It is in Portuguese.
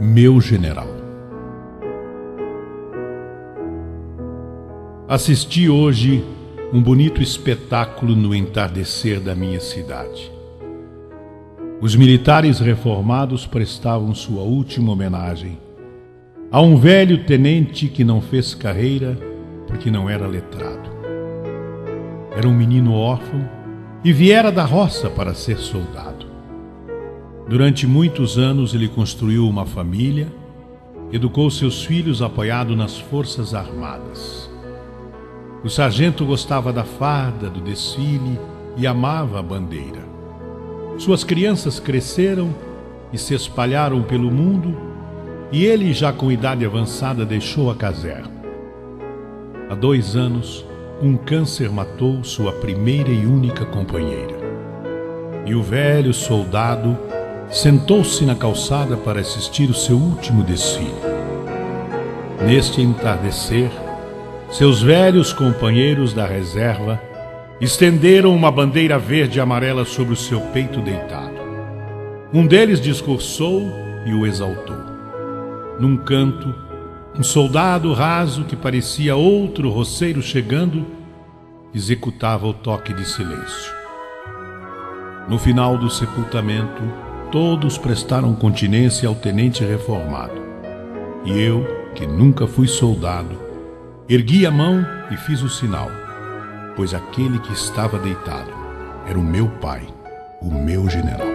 Meu general. Assisti hoje um bonito espetáculo no entardecer da minha cidade. Os militares reformados prestavam sua última homenagem a um velho tenente que não fez carreira porque não era letrado. Era um menino órfão e viera da roça para ser soldado. Durante muitos anos ele construiu uma família, educou seus filhos apoiado nas Forças Armadas. O sargento gostava da farda, do desfile e amava a bandeira. Suas crianças cresceram e se espalharam pelo mundo, e ele, já com idade avançada, deixou a caserna. Há dois anos, um câncer matou sua primeira e única companheira. E o velho soldado sentou-se na calçada para assistir o seu último desfile. Neste entardecer, seus velhos companheiros da reserva estenderam uma bandeira verde e amarela sobre o seu peito deitado. Um deles discursou e o exaltou. Num canto, um soldado raso que parecia outro roceiro chegando executava o toque de silêncio. No final do sepultamento, todos prestaram continência ao tenente reformado. E eu, que nunca fui soldado, ergui a mão e fiz o sinal, pois aquele que estava deitado era o meu pai, o meu general.